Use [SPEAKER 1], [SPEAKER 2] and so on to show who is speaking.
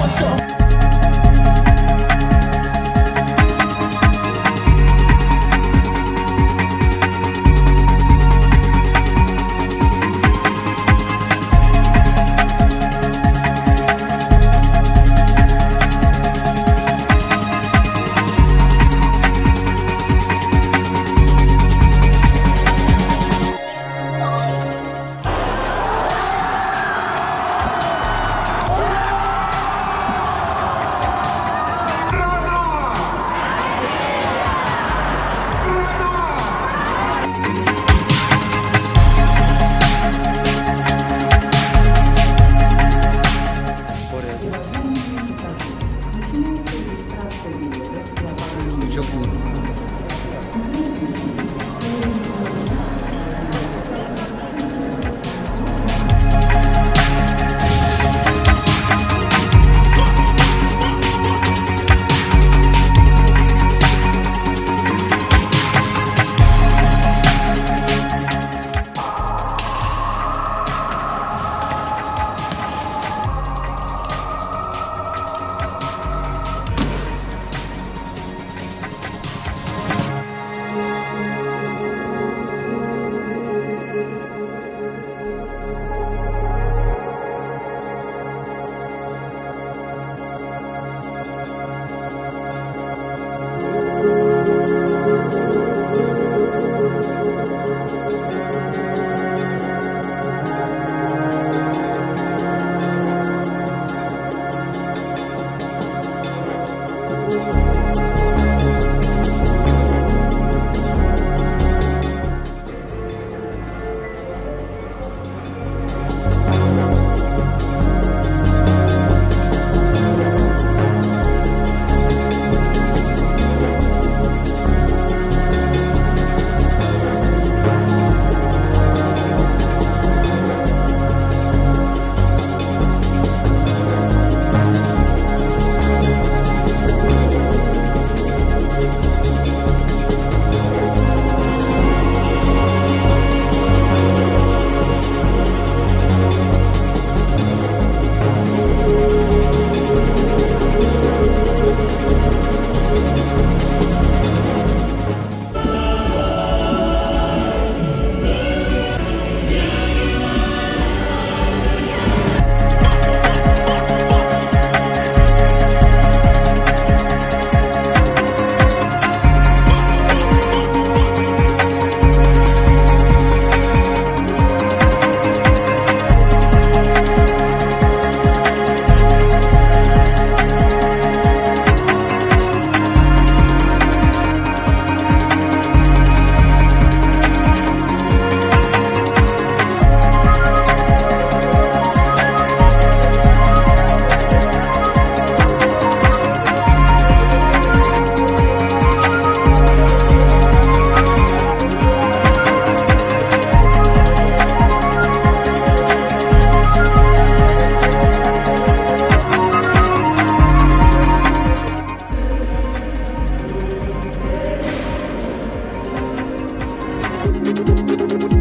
[SPEAKER 1] emoção.
[SPEAKER 2] 就。
[SPEAKER 3] なるほど。